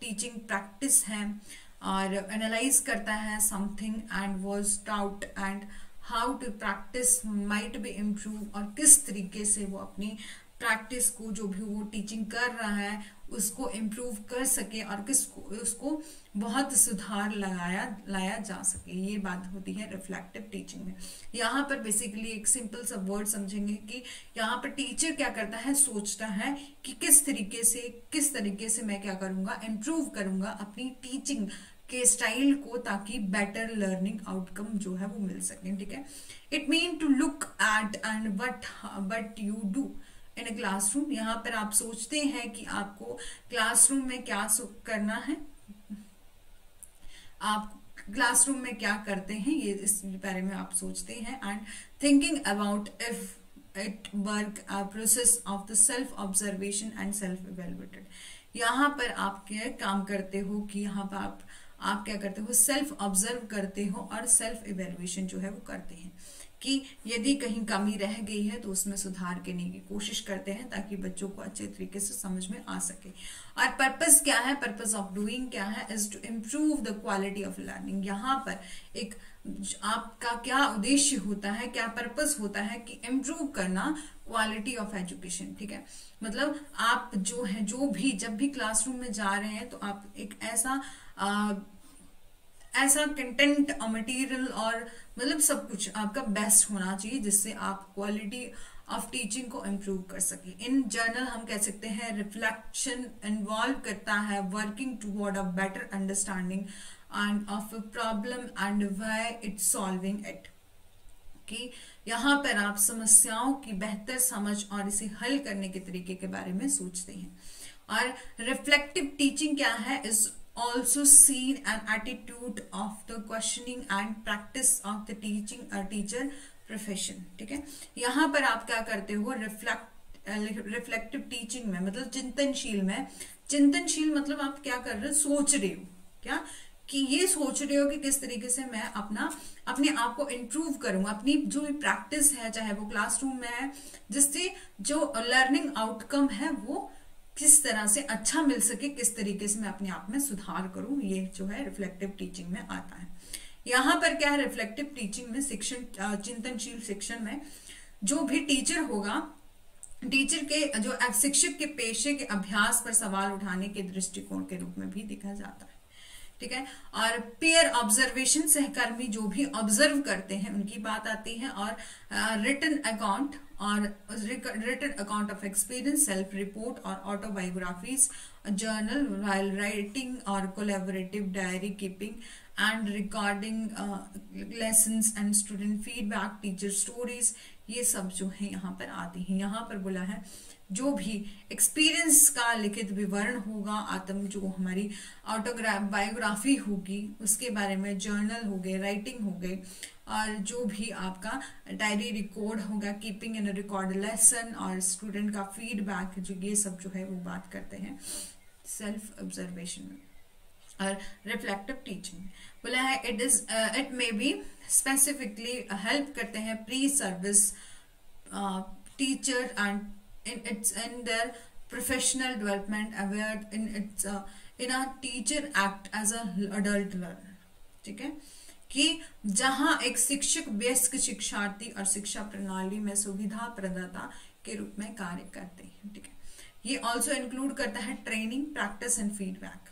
टीचिंग प्रैक्टिस है और एनालाइज करता है something and was doubt and how to practice might be improve और किस तरीके से वो अपनी प्रैक्टिस को जो भी वो टीचिंग कर रहा है, उसको इम्प्रूव कर सके और किस उसको बहुत सुधार लगाया लाया जा सके। ये बात होती है रिफ्लेक्टिव टीचिंग में। यहाँ पर बेसिकली एक सिंपल सा वर्ड समझेंगे कि यहाँ पर टीचर क्या करता है, सोचता है कि किस तरीके से, किस तरीके से मैं क्या करूँगा इम्प्रूव करूँगा अपनी टीचिंग के स्टाइल को ताकि बेटर लर्निंग आउटकम जो है वो मिल सके, ठीक है? It mean to look at and what what you do in a classroom यहाँ पर आप सोचते हैं कि आपको क्लासरूम में क्या करना है। आप क्लासरूम में क्या करते हैं, ये इस बारे में आप सोचते हैं। And thinking about if it work process of the self observation and self evaluated यहाँ पर आप क्या काम करते हो कि यहाँ पर आप आप क्या करते हो? सेल्फ ऑब्ज़र्व करते हो और सेल्फ इवेल्युएशन जो है वो करते हैं कि यदि कहीं कमी रह गई है तो उसमें सुधार करने की कोशिश करते हैं ताकि बच्चों को अच्छे तरीके से समझ में आ सके। और पर्पस क्या है? पर्पस ऑफ़ डूइंग क्या है? Is to improve the quality of learning यहाँ पर एक आपका क्या उद्देश्य होता है, क्या पर्पस होता है कि इम्प्रूव करना क्वालिटी ऑफ़ एजुकेशन ठीक है? मतलब आप जो है, जो भी, जब भी क्लासरूम में जा रहे हैं तो आप एक ऐसा ऐसा कंटेंट मटेरियल और मतलब सब कुछ आपका बेस्ट होना चाहिए जिससे आप क्वालिटी ऑफ़ टीचिंग को इम्प्रूव कर सके। इन जर्नल हम कह सकते हैं रिफ्लेक्शन इन्वॉल्व करता है working toward a better understanding and of problem and why it solving it कि यहाँ पर आप समस्याओं की बेहतर समझ और इसे हल करने के तरीके के बारे में सोचते हैं। और रिफ्लेक्टिव टीचिंग क्या है? Is also seen an attitude of the questioning and practice of the teaching a teacher profession, ठीक है? यहाँ पर आप क्या करते हो? रिफ्लेक्ट रिफ्लेक्टिव टीचिंग में मतलब चिंतनशील में। चिंतनशील मतलब आप क्या कर रहे हो? सोच रहे हो, क्या? कि ये सोच रहे हो कि किस तरीके से मैं अपना, अपने आप को इम्प्रूव करूँगा अपनी जो भी प्रैक्टिस है, चाहे वो क्लासरूम में है, जिससे जो लर्निंग आउटकम है, वो किस तरह से अच्छा मिल सके, किस तरीके से मैं अपने आप में सुधार करूँ, ये जो है रिफ्लेक्टिव टीचिंग में आता है। यहाँ पर क्या है रिफ्लेक्टिव टीचिंग में शिक्षण चिंतनशील शिक्षण में जो भी टीचर होगा टीचर के, जो शिक्षक के पेशे के अभ्यास पर सवाल उठाने के दृष्टिकोण के रूप में भी देखा जाता है। ठीक है? और पेयर ऑब्जर्वेशन सहकर्मी जो भी ऑब्ज़र्व करते हैं, उनकी बात आती है और रिटर्न अकाउंट और return account of experience self report और ऑटोबायोग्राफीज जर्नल वाइल राइटिंग और collaborative diary keeping and recording lesson and student feedback teacher stories ये सब जो है यहाँ पर आती है। यहाँ पर बोला है जो भी एक्सपीरियंस का लिखित विवरण होगा, आत्म जो हमारी ऑटोग्राफ बायोग्राफी होगी, उसके बारे में जर्नल हो गए राइटिंग हो गए, और जो भी आपका डायरी रिकॉर्ड होगा कीपिंग इन रिकॉर्ड लेसन और स्टूडेंट का फीडबैक जो ये सब जो है वो बात करते हैं सेल्फ ऑब्जर्वेशन में और रिफ्लेक्टिव टीचिंग बोला है it is it may be specifically help करते हैं pre service teacher and in its in their professional development aware in its uh, in a teacher act as a adult learner. ठीक है? कि जहाँ एक शिक्षक व्यस्क शिक्षार्थी और शिक्षा प्रणाली में सुविधा प्रदाता के रूप में कार्य करते हैं ठीक है? ये ऑल्सो इंक्लूड करता है training practice and feedback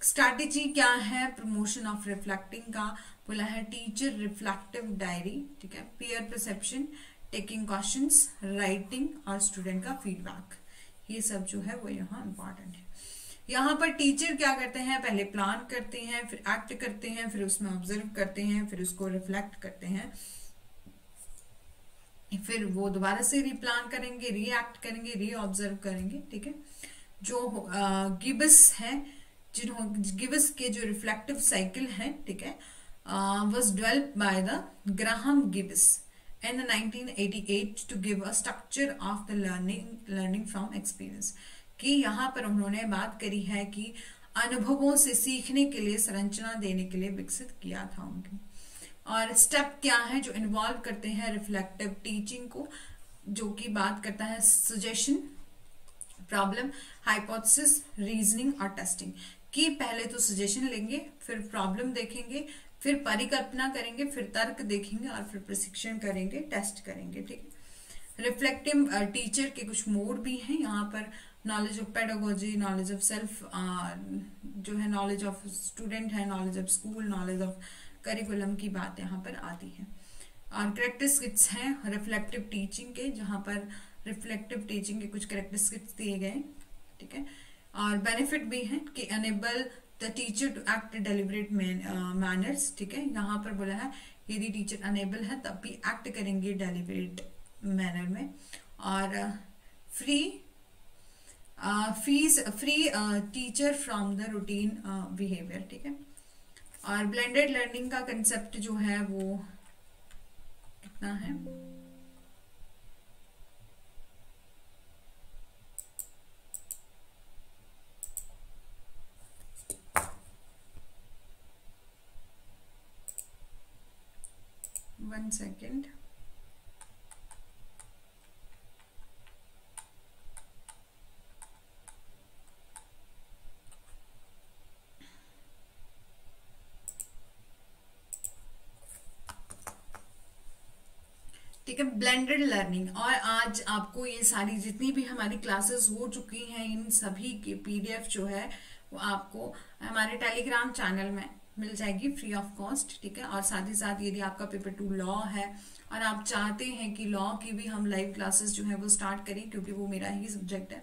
strategy क्या है? प्रमोशन ऑफ़ रिफ्लेक्टिंग का बोला है टीचर रिफ्लेक्टिव डायरी ठीक है? Peer perception taking questions writing और स्टूडेंट का फीडबैक ये सब जो है वो यहाँ इंपॉर्टेंट है. यहाँ पर टीचर क्या करते हैं? पहले प्लान करते हैं, फिर एक्ट करते हैं, फिर उसमें ऑब्ज़र्व करते हैं, फिर उसको रिफ्लेक्ट करते हैं. फिर वो दोबारा से रीप्लान करेंगे रीएक्ट करेंगे री ऑब्ज़र्व करेंगे, ठीक है? जो गिबस है, जिन्हों गिबस के जो रिफ्लेक्टिव साइकिल है, ठीक है? Was develop by the Graham Gibbs in the 1988 to give a structure of the learning learning from experience. कि यहाँ पर उन्होंने बात करी है कि अनुभवों से सीखने के लिए, संरचना देने के लिए विकसित किया था उनके। और स्टेप क्या है जो इन्वॉल्व करते हैं रिफ्लेक्टिव टीचिंग को, जो कि बात करता है सजेशन प्रॉब्लम हाइपोथेसिस रीजनिंग और टेस्टिंग कि पहले तो सजेशन लेंगे, फिर प्रॉब्लम देखेंगे फिर परिकल्पना करेंगे, फिर तर्क देखेंगे और फिर प्रशिक्षण करेंगे टेस्ट करेंगे, ठीक है? रिफ्लेक्टिव टीचर के कुछ मोड भी हैं। यहाँ पर knowledge of pedagogy knowledge of self जो है नॉलेज ऑफ़ स्टूडेंट है knowledge of school knowledge of curriculum की बात यहाँ पर आती है। और करेक्टरिस्टिक्स हैं रिफ्लेक्टिव टीचिंग के, जहाँ पर रिफ्लेक्टिव टीचिंग के कुछ करेक्टरिस्टिक्स दिए गए, ठीक है? और बेनिफिट भी हैं कि enable the teacher to act deliberate manners ठीक है? यहाँ पर बोला है, यदि टीचर अनेबल है, तब भी एक्ट करेंगे डेलिबरेट मैनर में। और free fees free teacher from the routine behaviour ठीक है? और ब्लेंडेड लर्निंग का कंसेप्ट जो है वो कितना है? One second. ठीक है ब्लेंडेड लर्निंग और आज आपको ये सारी जितनी भी हमारी क्लासेस हो चुकी हैं, इन सभी के पीडीएफ जो है, वो आपको हमारे टेलीग्राम चैनल में मिल जाएगी फ्री ऑफ़ कॉस्ट ठीक है? और साथ ही साथ यदि आपका पेपर टू लॉ है, और आप चाहते हैं कि लॉ की भी हम लाइव क्लासेस जो है वो स्टार्ट करें, क्योंकि वो मेरा ही सब्जेक्ट है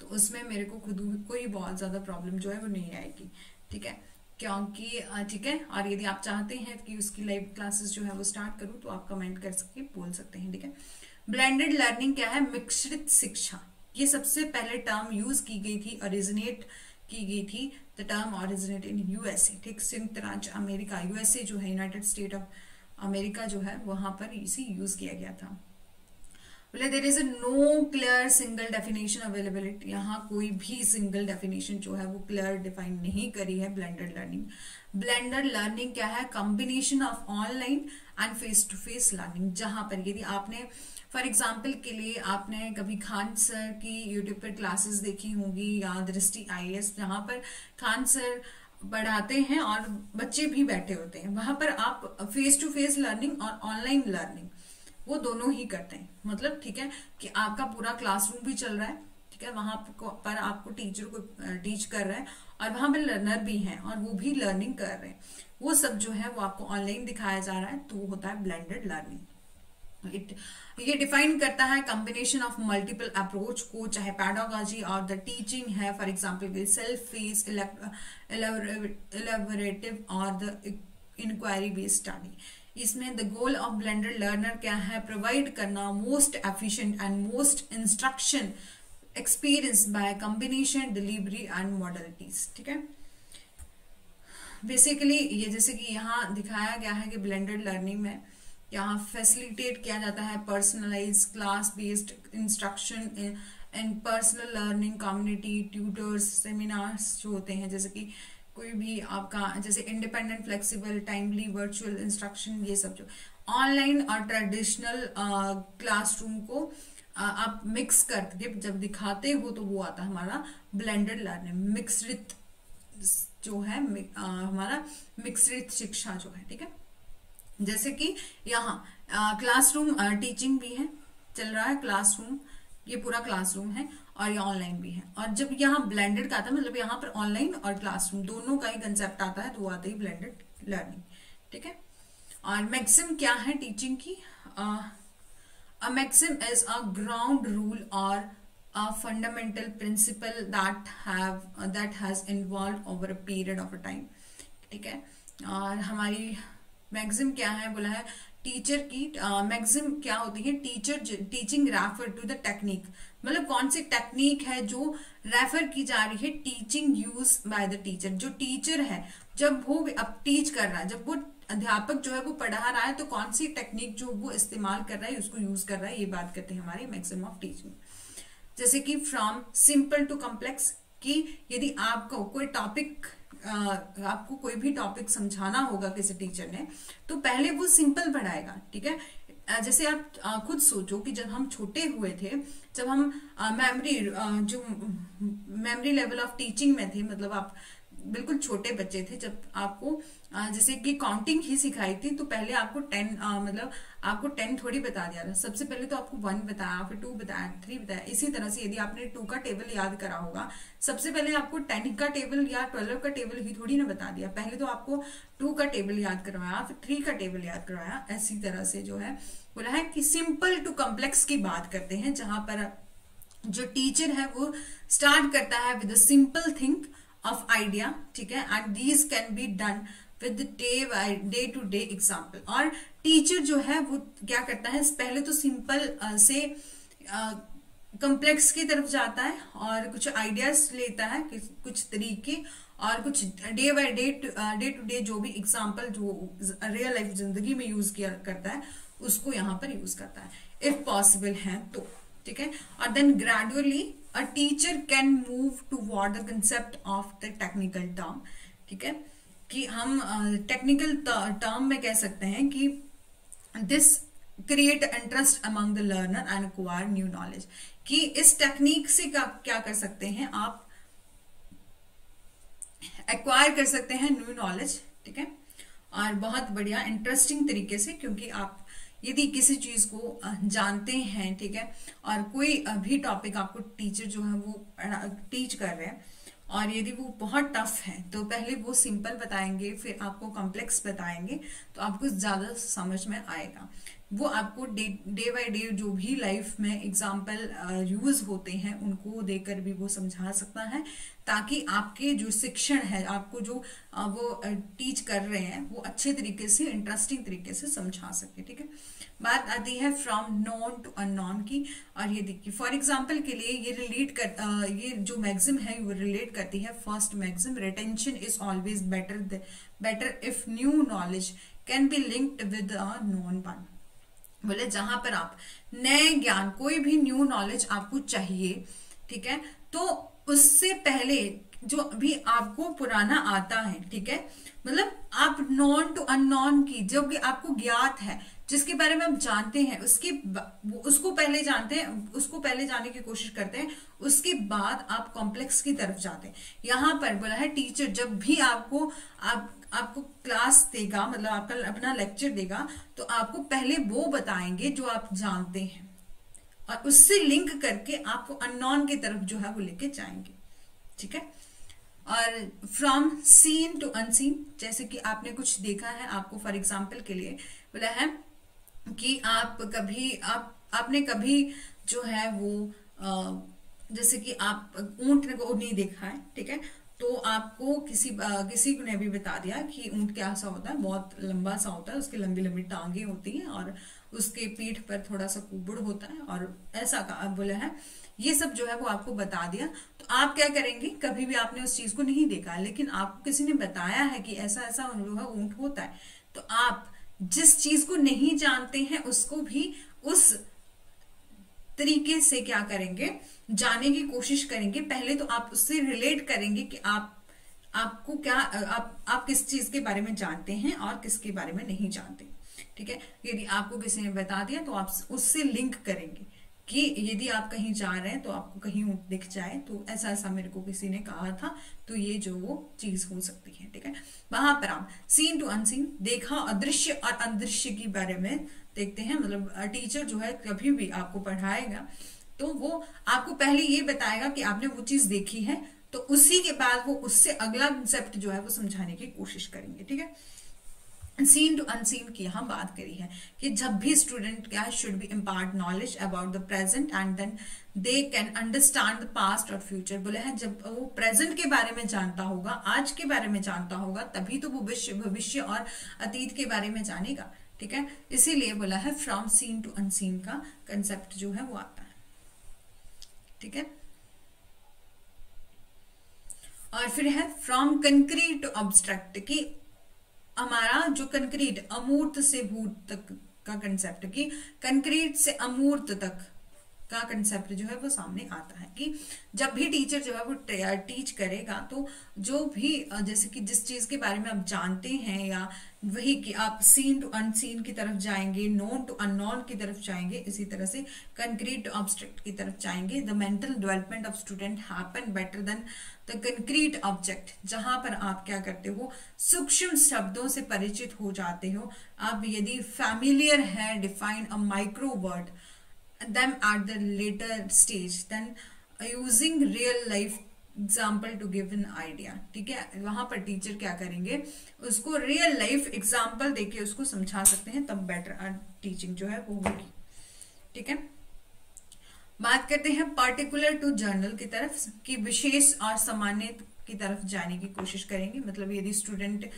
तो उसमें मेरे को खुद कोई बहुत ज़्यादा प्रॉब्लम जो है वो नहीं आएगी, ठीक है? क्योंकि ठीक है? और यदि आप चाहते हैं कि उसकी लाइव क्लासेस जो है वो स्टार्ट करूँ तो आप कमेंट कर सकते बोल सकते हैं, ठीक है? ब्लेंडेड लर्निंग क्या है? मिश्रित शिक्षा। ये सबसे पहले टर्म यूज़ की गई थी ओरिजिनेट की गई थी the term originate in USA ठीक संयुक्त राज्य अमेरिका यूएसए जो है यूनाइटेड स्टेट ऑफ़ अमेरिका जो है, वहाँ पर इसे यूज़ किया गया था। बोले there is a no clear single definition availability यहाँ कोई भी सिंगल डेफिनेशन जो है, वो क्लियर डिफाइन नहीं करी है ब्लेंडेड लर्निंग ब्लेंडेड लर्निंग क्या है? Combination of online and face to face learning जहाँ पर यदि आपने फॉर एग्ज़ाम्पल के लिए आपने कभी खान सर की यूट्यूब पर क्लासेस देखी होंगी या दृष्टि आई एस जहाँ पर खान सर पढ़ाते हैं और बच्चे भी बैठे होते हैं। वहाँ पर आप फेस टू फेस लर्निंग और ऑनलाइन लर्निंग वो दोनों ही करते हैं। मतलब ठीक है कि आपका पूरा क्लासरूम भी चल रहा है, ठीक है? वहाँ पर आपको टीचर को टीच कर रहा है और वहाँ पर लर्नर भी हैं और वो भी लर्निंग कर रहे हैं। वो सब जो है वो आपको ऑनलाइन दिखाया जा रहा है तो वो होता है ब्लेंडेड लर्निंग इट ये डिफाइन करता है कॉम्बिनेशन ऑफ़ मल्टीपल अप्रोच को, चाहे पैडागोजी और द टीचिंग है for example self face elaborative और द इंक्वायरी बेस्ड स्टडी इसमें the goal of blender learner क्या है? प्रोवाइड करना most efficient and most instruction experience by combination delivery and modalities ठीक है? बेसिकली ये जैसे कि यहाँ दिखाया गया है कि ब्लेंडेड लर्निंग में यहाँ फैसिलिटेट किया जाता है personalize class based instruction and personal learning community tutors seminars जो होते हैं, जैसे कि कोई भी आपका, जैसे independent flexible timely virtual instruction ये सब जो ऑनलाइन और ट्रेडिशनल क्लासरूम को आप मिक्स करके जब दिखाते हो तो वो आता है हमारा ब्लेंडेड लर्निंग मिक्सरित जो है हमारा मिक्सरित शिक्षा जो है, ठीक है? जैसे कि यहाँ क्लासरूम टीचिंग भी है, चल रहा है क्लासरूम ये पूरा क्लासरूम है और ये ऑनलाइन भी है। और जब यहाँ ब्लेंडेड का आता है मतलब यहाँ पर ऑनलाइन और क्लासरूम दोनों का ही कंसेप्ट आता है तो वो आता है ब्लेंडेड लर्निंग ठीक है? और मैक्सिम क्या है टीचिंग की? A maxim is a ground rule और a fundamental principle that have that has involve over a period of a time ठीक है? और हमारी मैक्सिम क्या है बोला है टीचर की मैक्सिम uh, क्या होती है teacher teaching refer to the technique मतलब कौन सी टेक्निक है जो रेफर की जा रही है teaching use by the teacher जो टीचर है जब वो अब टीच कर रहा है जब वो अध्यापक जो है वो पढ़ा रहा है तो कौन सी टेक्निक जो वो इस्तेमाल कर रहा है उसको यूज़ कर रहा है ये बात करते हैं हमारे मैक्सिमम ऑफ़ टीचिंग जैसे कि फ्रॉम सिंपल टू कॉम्प्लेक्स कि यदि आपको कोई टॉपिक आपको कोई भी टॉपिक समझाना होगा किसी टीचर ने तो पहले वो सिंपल पढ़ाएगा, ठीक है? जैसे आप खुद सोचो कि जब हम छोटे हुए थे, जब हम मेमोरी जो मेमोरी लेवल ऑफ़ टीचिंग में थे मतलब आप बिल्कुल छोटे बच्चे थे, जब आपको जैसे कि काउंटिंग ही सिखाई थी तो पहले आपको टेन मतलब आपको टेन थोड़ी बता दिया था। सबसे पहले तो आपको वन बताया, फिर टू बताया थ्री बताया। इसी तरह से यदि आपने टू का टेबल याद करा होगा, सबसे पहले आपको टेन का टेबल या ट्वेल्व का टेबल ही थोड़ी ना बता दिया। पहले तो आपको टू का टेबल याद करवाया, फिर थ्री का टेबल याद करवाया। ऐसी तरह से जो है, बोला है कि सिंपल टू कॉम्प्लेक्स की बात करते हैं, जहाँ पर जो टीचर है वो स्टार्ट करता है with simple think of idea ठीक है? And these can be done with day day to day example और टीचर जो है वो क्या करता है पहले तो सिंपल से कम्प्लेक्स uh, की तरफ़ जाता है और कुछ आइडियाज़ लेता है कुछ तरीके और कुछ day by day day to day जो भी एग्ज़ाम्पल जो रियल लाइफ ज़िंदगी में यूज़ किया करता है उसको यहाँ पर यूज़ करता है। इफ़ पॉसिबल है तो ठीक है? और then gradually a teacher can move to what the concept of the technical term ठीक है? कि हम टेक्निकल टर्म में कह सकते हैं कि this create interest among the learner and acquire new knowledge कि इस टेक्निक से क्या क्या कर सकते हैं आप? एक्वायर कर सकते हैं न्यू नॉलेज ठीक है? और बहुत बढ़िया इंटरेस्टिंग तरीके से, क्योंकि आप यदि किसी चीज़ को जानते हैं, ठीक है? और कोई भी टॉपिक आपको टीचर जो है वो टीच कर रहे हैं और यदि वो बहुत टफ है तो पहले वो सिंपल बताएँगे, फिर आपको कॉम्प्लेक्स बताएँगे तो आपको ज़्यादा समझ में आएगा। वो आपको डे डे बाई डे जो भी लाइफ में एग्ज़ाम्पल यूज़ होते हैं, उनको देकर भी वो समझा सकता है, ताकि आपके जो शिक्षण है, आपको जो वो टीच कर रहे हैं, वो अच्छे तरीके से इंटरेस्टिंग तरीके से समझा सके, ठीक है? बात आती है फ्रॉम नॉन टू अननॉन की, और ये देखिए फॉर एग्ज़ाम्पल के लिए ये रिलेट कर ये जो मैग्जिम है, वो रिलेट करती है first maxim retention is always better better if new knowledge can be linked with a known one बोले, जहाँ पर आप नए ज्ञान, कोई भी न्यू नॉलेज आपको चाहिए, ठीक है तो उससे पहले जो भी आपको पुराना आता है, ठीक है मतलब आप नॉन टू अननॉन की, जो कि आपको ज्ञात है जिसके बारे में हम जानते हैं, उसके उसको पहले जानते हैं, उसको पहले जाने की कोशिश करते हैं, उसके बाद आप कॉम्प्लेक्स की तरफ़ जाते हैं। यहाँ पर बोला है टीचर जब भी आपको, आप, आपको क्लास देगा मतलब आपका अपना लेक्चर देगा तो आपको पहले वो बताएँगे जो आप जानते हैं। और उससे लिंक करके आपको अननॉन की तरफ़ जो है वो लेके जाएँगे। ठीक है? और फ्रॉम सीन टू अनसीन जैसे कि आपने कुछ देखा है आपको फॉर एग्ज़ाम्पल के लिए, बोला है कि आप कभी आप आपने कभी जो है वो जैसे कि आप ऊँट को नहीं देखा है ठीक है? तो आपको किसी आ, किसी ने भी बता दिया कि ऊँट क्या सा होता है बहुत लंबा सा होता है उसकी लंबी लंबी टांगे होती हैं और उसके पीठ पर थोड़ा सा कुबड़ होता है और ऐसा का बोला है। ये सब जो है वो आपको बता दिया। तो आप क्या करेंगे? कभी भी आपने उस चीज़ को नहीं देखा लेकिन आपको किसी ने बताया है कि ऐसा ऐसा जो है ऊँट होता है तो आप जिस चीज़ को नहीं जानते हैं, उसको भी उस तरीके से क्या करेंगे, जाने की कोशिश करेंगे। पहले तो आप उससे रिलेट करेंगे कि आप, आपको क्या, आप आप किस चीज़ के बारे में जानते हैं और किसके बारे में नहीं जानते। ठीक है? यदि आपको किसी ने बता दिया तो आप उससे लिंक करेंगे। कि यदि आप कहीं जा रहे हैं तो आपको कहीं दिख जाए तो ऐसा ऐसा मेरे को किसी ने कहा था तो ये जो वो चीज़ हो सकती है, ठीक है? वहाँ पर आप सीन टू अनसीन देखा अदृश्य और अदृश्य के बारे में देखते हैं मतलब टीचर जो है कभी भी आपको पढ़ाएगा तो वो आपको पहले ये बताएगा कि आपने वो चीज़ देखी है तो उसी के बाद वो उससे अगला कंसेप्ट जो है वो समझाने की कोशिश करेंगे, ठीक है? सीन टू अनसीन की यहाँ बात करी है कि जब भी स्टूडेंट क्या should be impart knowledge about the present and then they can understand the past और फ्यूचर बोले है, जब वो प्रेजेंट के बारे में जानता होगा, आज के बारे में जानता होगा, तभी तो वो भविष्य और अतीत के बारे में जानेगा. ठीक है? इसीलिए बोला है फ्रॉम सीन टू अनसीन का कंसेप्ट जो है वो आता है. ठीक है? और फिर है फ्रॉम कंक्रीट टू ऑब्स्ट्रक्ट की हमारा जो कंक्रीट अमूर्त से भूत तक का कंसेप्ट कि कंक्रीट से अमूर्त तक का कंसेप्ट जो है वो सामने आता है कि जब भी टीचर जो है वो टीच करेगा तो जो भी, जैसे कि जिस चीज़ के बारे में आप जानते हैं या वही कि आप सीन टू अनसीन की तरफ़ जाएँगे नोन टू अननोन की तरफ़ जाएँगे, इसी तरह से कंक्रीट टू ऑब्स्ट्रक्ट की तरफ़ जाएँगे. The mental development of student happen better than the concrete object जहाँ पर आप क्या करते हो? सूक्ष्म शब्दों से परिचित हो जाते हो. आप यदि फैमिलियर है define a micro word them at the later stage, then using real life example to give an idea ठीक है? वहाँ पर टीचर क्या करेंगे? उसको रियल लाइफ एग्ज़ाम्पल देके उसको समझा सकते हैं, तब बेटर टीचिंग जो है वो होगी, ठीक है? बात करते हैं पर्टिकुलर टू जर्नल की तरफ़ कि विशेष और सामान्य की तरफ़ जाने की कोशिश करेंगे। मतलब यदि student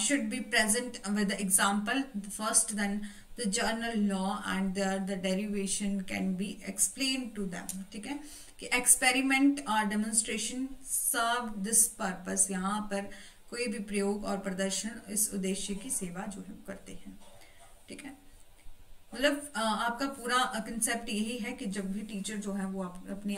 should be present with example first then the journal law and the, the derivation can be explained to them ठीक है? कि एक्सपेरिमेंट और डेमोन्स्ट्रेशन सर्व दिस पर्पस यहाँ पर कोई भी प्रयोग और प्रदर्शन इस उद्देश्य की सेवा जो है करते हैं ठीक है? मतलब आपका पूरा कंसेप्ट यही है कि जब भी टीचर जो है वो आप, अपनी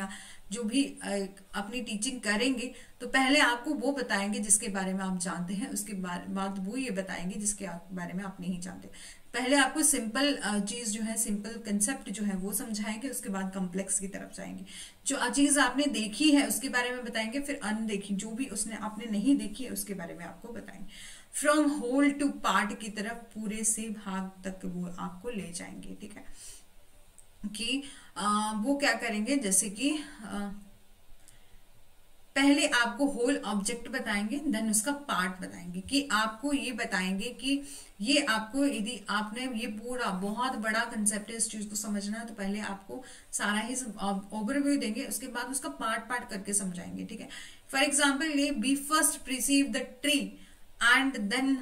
जो भी अपनी टीचिंग करेंगे तो पहले आपको वो बताएँगे जिसके बारे में आप जानते हैं उसके बाद वो ये बताएँगे जिसके बारे में आप नहीं जानते। पहले आपको सिंपल चीज़ जो है सिंपल कंसेप्ट जो है वो समझाएँगे उसके बाद कॉम्प्लेक्स की तरफ़ जाएँगे। जो चीज़ आपने देखी है उसके बारे में बताएँगे फिर अनदेखी जो भी उसने आपने नहीं देखी है उसके बारे में आपको बताएँगे। फ्रॉम होल टू पार्ट की तरफ़ पूरे से भाग तक वो आपको ले जाएँगे ठीक है? कि आ, वो क्या करेंगे? जैसे कि आ, पहले आपको होल ऑब्जेक्ट बताएँगे देन उसका पार्ट बताएँगे कि आपको ये बताएँगे कि ये आपको यदि आपने ये पूरा बहुत बड़ा कंसेप्ट है इस चीज़ को समझना है तो पहले आपको सारा ही ओवरव्यू देंगे, उसके बाद उसका पार्ट पार्ट करके समझाएँगे, ठीक है? फॉर एग्ज़ाम्पल ये be first perceive the tree and then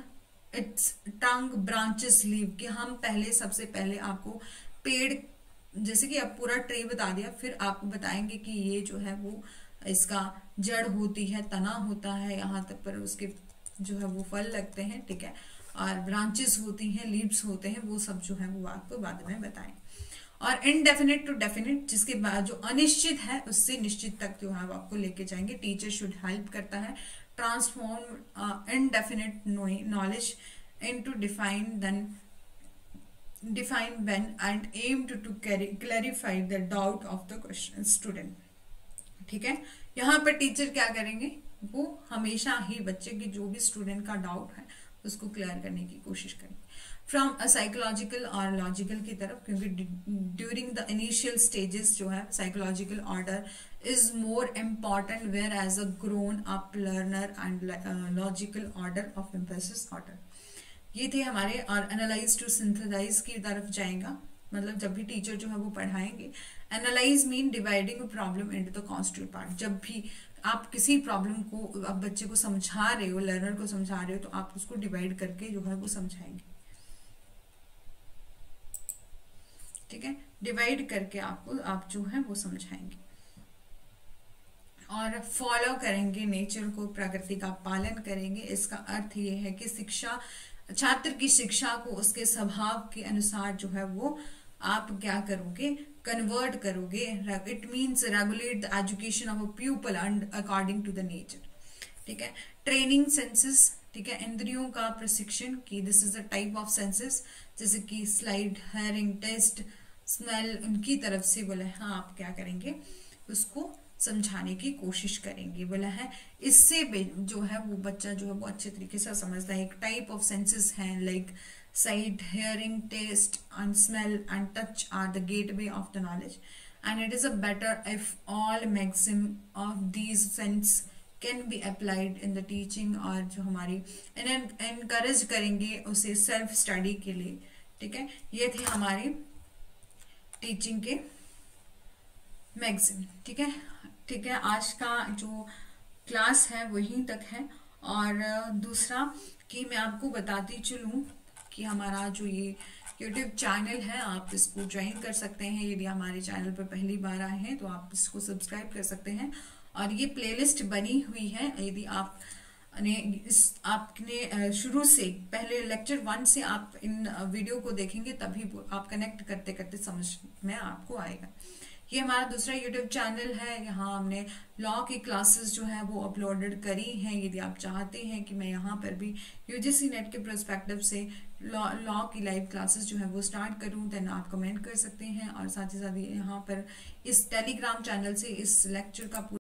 its tongue branches leave कि हम पहले, सबसे पहले आपको पेड़, जैसे कि आप पूरा ट्री बता दिया, फिर आपको बताएँगे कि ये जो है वो इसका जड़ होती है तना होता है यहाँ तक पर उसके जो है वो फल लगते हैं ठीक है? और ब्रांचेस होती हैं लीव्स होते हैं वो सब जो है वो आपको बाद में बताएँ। और इनडेफिनेट टू डेफिनेट जिसके बाद जो अनिश्चित है उससे निश्चित तक जो है आपको लेके जाएँगे। टीचर शुड हेल्प करता है। Transform indefinite knowledge into define then define when and aim to, to clarify the doubt of the question student ठीक है? यहाँ पर टीचर क्या करेंगे? वो हमेशा ही बच्चे की जो भी स्टूडेंट का डाउट है, उसको क्लियर करने की कोशिश करेंगे। फ्रॉम अ साइकोलॉजिकल और लॉजिकल की तरफ़, क्योंकि ड्यूरिंग द इनिशियल स्टेजेस जो है psychological order is more important whereas a grown up learner and logical order of emphasis order ये थे हमारे, और एनालाइज टू सिंथेसाइज की तरफ़ जाएगा। मतलब जब भी टीचर जो है वो पढ़ाएँगे analyse mean dividing problem in the constitute part जब भी आप किसी प्रॉब्लम को, आप बच्चे को समझा रहे हो लर्नर को समझा रहे हो तो आप उसको डिवाइड करके जो है वो समझाएँगे। ठीक है? डिवाइड करके आपको, आप जो है वो समझाएँगे। और फॉलो करेंगे नेचर को प्रकृति का पालन करेंगे। इसका अर्थ ये है कि शिक्षा, छात्र की शिक्षा को उसके स्वभाव के अनुसार जो है वो आप क्या करोगे? कन्वर्ट करोगे it means regulate the education of a people according to the nature ठीक है? ट्रेनिंग सेंसेस ठीक है? इंद्रियों का प्रशिक्षण की this is a type of senses जैसे कि स्लाइड हेयरिंग टेस्ट स्मेल उनकी तरफ़ से बोले हाँ आप क्या करेंगे? उसको समझाने की कोशिश करेंगे, बोला है। इससे जो है, वो बच्चा जो है, वो अच्छे तरीके से समझता है। एक टाइप ऑफ़ सेंसेस हैं like sight hearing taste and smell and touch are the gateway of the knowledge and it is a better if all maxim of these sense can be applied in the teaching और जो हमारी encourage करेंगे उसे self study के लिए। ठीक है? ये थे हमारे टीचिंग के मैगजिन ठीक है? ठीक है? आज का जो क्लास है, वहीं तक है। और दूसरा कि मैं आपको बताती चलूँ कि हमारा जो ये यूट्यूब चैनल है, आप इसको ज्वाइन कर सकते हैं। यदि हमारे चैनल पर पहली बार आए हैं तो आप इसको सब्सक्राइब कर सकते हैं। और ये प्लेलिस्ट बनी हुई है। यदि आप ने इस, आपने शुरू से, पहले लेक्चर वन से आप इन वीडियो को देखेंगे, तभी आप कनेक्ट करते करते समझ में आपको आएगा। ये हमारा दूसरा यूट्यूब चैनल है। यहाँ हमने लॉ की क्लासेस जो है वो अपलोडेड करी हैं। यदि आप चाहते हैं कि मैं यहाँ पर भी यूजीसी नेट के प्रोस्पेक्टिव से लॉ लॉ की लाइव क्लासेस जो है वो स्टार्ट करूँ देन आप कमेंट कर सकते हैं। और साथ ही साथ यहाँ पर इस टेलीग्राम चैनल से इस लेक्चर का